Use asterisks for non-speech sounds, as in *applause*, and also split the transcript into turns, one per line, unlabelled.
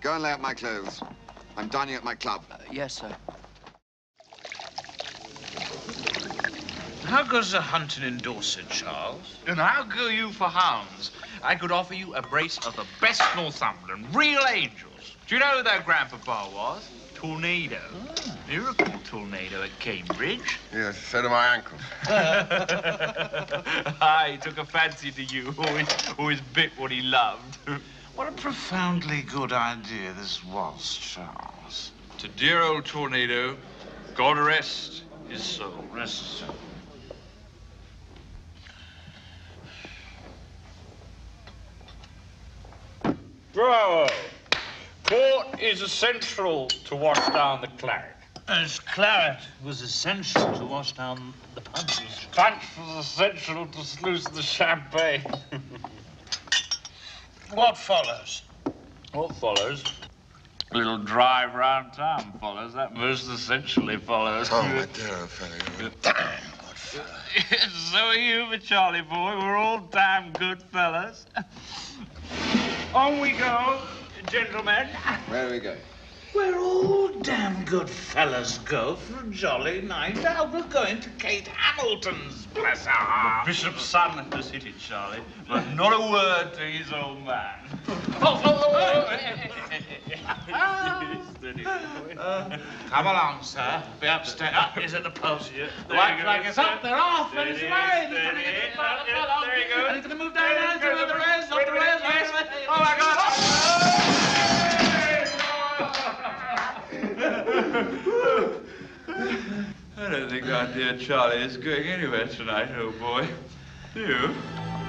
Go and lay out my clothes. I'm dining at my club.
Uh, yes, sir.
How goes the hunting in Dorset, Charles?
And how go you for hounds? I could offer you a brace of the best Northumberland, real angels. Do you know who their grandpapa was? Tornado.
Ah.
Miracle Tornado at Cambridge.
Yes, so do my ankles. *laughs*
I took a fancy to you, always, always bit what he loved. *laughs*
What a profoundly good idea this was, Charles.
to dear old Tornado, God rest his soul.
Rest his soul.
Bravo! Port is essential to wash down the claret.
As claret was essential to wash down the punches.
Punch was essential to sluice the champagne. *laughs*
What follows?
What follows? A little drive round town follows. That most essentially follows.
Oh, my dear old fellow. Damn good fellow. *laughs*
so are you, my Charlie boy. We're all damn good fellas. *laughs* On we go, gentlemen.
Where do we go?
Where all damn good fellas go for a jolly night out. We're going to Kate Hamilton's, bless her heart.
Bishop's son has hit it, Charlie, but not a word to his old man. *laughs* oh, oh, oh, oh. *laughs*
Come along, sir. Be upstairs. Up uh, is at the post.
The
White flag is up, they're off, and it's
There it is,
He's
there it is.
the front,
Yeah,
fellow.
there you go.
And he's gonna move down, down,
There you
to the
go. I don't think our dear Charlie is going anywhere tonight, old boy. Do you?